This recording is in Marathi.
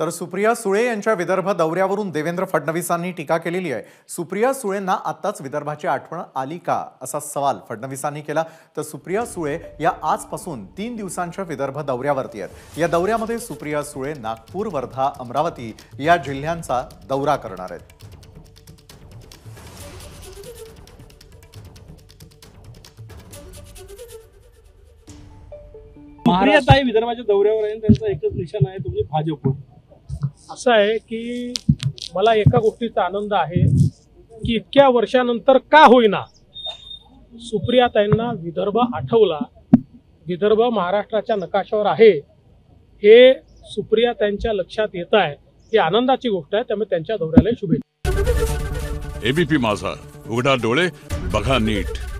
तर सुप्रिया सुळे यांच्या विदर्भ दौऱ्यावरून देवेंद्र फडणवीसांनी टीका केलेली आहे. सुप्रिया सुळेंना आत्ताच विदर्भाची आठवण आली का? असा सवाल फडणवीसांनी केला. तर सुप्रिया सुळे या आजपासून तीन दिवसांच्या विदर्भ दौऱ्यावरती आहेत. या दौऱ्यामध्ये सुप्रिया सुळे नागपूर वर्धा अमरावती या जिल्ह्यांचा दौरा करणार आहेत. महाराष्ट्र विदर्भाच्या दौऱ्यावर आहे त्यांचा एकच निशाण आहे तुम्ही म्हणजे भाजप. असं आहे की मला एका गोष्टीचा आनंद आहे की इतक्या वर्षानंतर का होईना सुप्रियाताईंना विदर्भ आठवला. विदर्भ महाराष्ट्राच्या नकाशावर आहे. हे सुप्रिया त्यांच्या लक्षात येत आहे. ही आनंदाची गोष्ट आहे. त्यामुळे त्यांच्या दौऱ्याला शुभेच्छा. एबीपी माझा. उघडा डोळे बघा नीट.